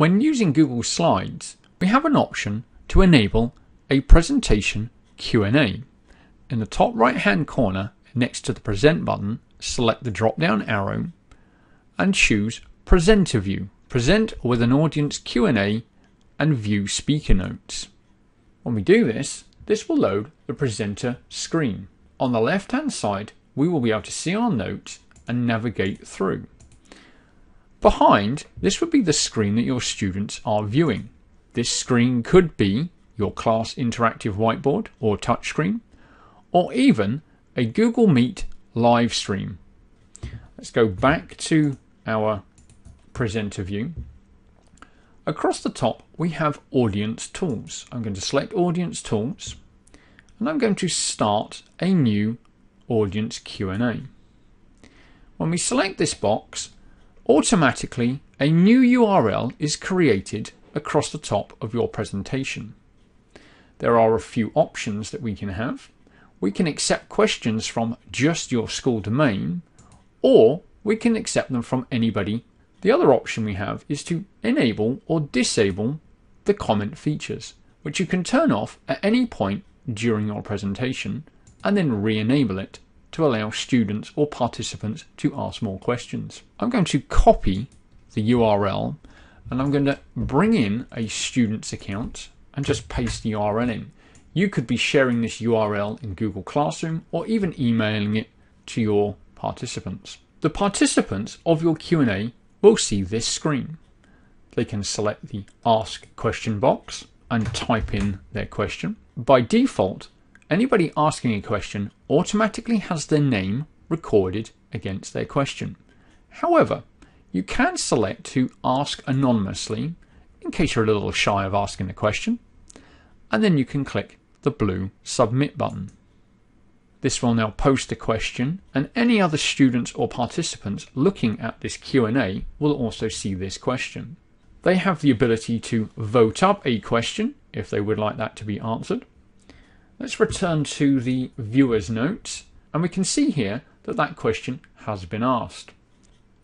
When using Google Slides, we have an option to enable a presentation Q&A. In the top right hand corner next to the present button, select the drop down arrow and choose presenter view. Present with an audience Q&A and view speaker notes. When we do this, this will load the presenter screen. On the left hand side, we will be able to see our notes and navigate through. Behind, this would be the screen that your students are viewing. This screen could be your class interactive whiteboard or touchscreen, or even a Google Meet live stream. Let's go back to our presenter view. Across the top, we have audience tools. I'm going to select audience tools and I'm going to start a new audience Q&A. When we select this box, automatically a new URL is created across the top of your presentation. There are a few options that we can have. We can accept questions from just your school domain, or we can accept them from anybody. The other option we have is to enable or disable the comment features, which you can turn off at any point during your presentation and then re-enable it to allow students or participants to ask more questions. I'm going to copy the URL and I'm going to bring in a student's account and just paste the URL in. You could be sharing this URL in Google Classroom or even emailing it to your participants. The participants of your Q&A will see this screen. They can select the ask question box and type in their question. By default, anybody asking a question automatically has their name recorded against their question. However, you can select to ask anonymously in case you're a little shy of asking a question, and then you can click the blue submit button. This will now post a question and any other students or participants looking at this Q&A will also see this question. They have the ability to vote up a question if they would like that to be answered. Let's return to the viewer's notes and we can see here that that question has been asked.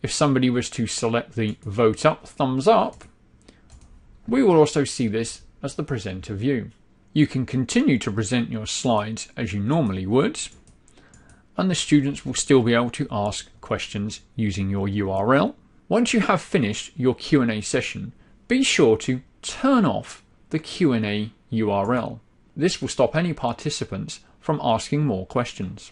If somebody was to select the vote up thumbs up, we will also see this as the presenter view. You can continue to present your slides as you normally would, and the students will still be able to ask questions using your URL. Once you have finished your Q&A session, be sure to turn off the Q&A URL. This will stop any participants from asking more questions.